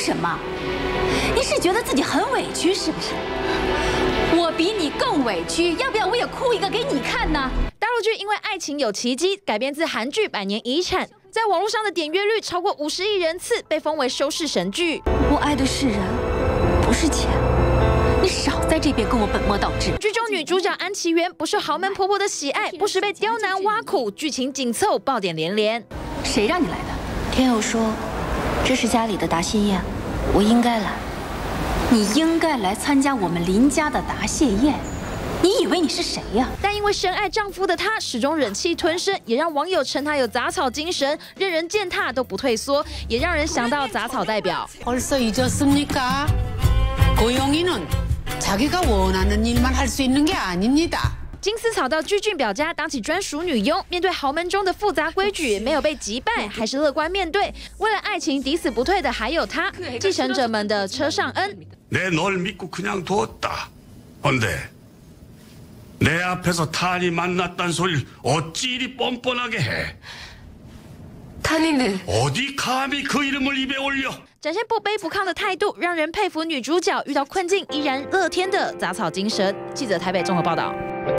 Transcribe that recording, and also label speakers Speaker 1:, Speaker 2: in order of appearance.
Speaker 1: 什么？你是觉得自己很委屈是不是？我比你更委屈，要不要我也哭一个给你看呢？
Speaker 2: 大陆剧因为爱情有奇迹，改编自韩剧《百年遗产》，在网络上的点阅率超过五十亿人次，被封为收视神剧。
Speaker 1: 我爱的是人，不是钱。你少在这边跟我本末倒置。
Speaker 2: 剧中女主角安琪媛不受豪门婆婆的喜爱，不时被刁难挖苦，剧情紧凑，爆点连连。
Speaker 1: 谁让你来的？
Speaker 3: 天佑说这是家里的答谢宴，我应该来。
Speaker 1: 你应该来参加我们林家的答谢宴。你以为你是谁呀？
Speaker 2: 但因为深爱丈夫的她，始终忍气吞声，也让网友称她有杂草精神，任人践踏都不退缩，也让人想到杂草代表。벌써잊었습니까고영희는자기가원하는일만할수있는게아닙니다 金丝草到居俊表家当起专属女佣，面对豪门中的复杂规矩，没有被击败，还是乐观面对。为了爱情抵死不退的还有他，继承者们的车上恩。내널믿고그냥두었다그런데내앞에서탄이만났단소리어찌이리뻔뻔하게해탄이는어디감히그이름을입에올려展现不卑不亢的态度，让人佩服女主角遇到困境依然乐天的杂草精神。记者台北综合报道。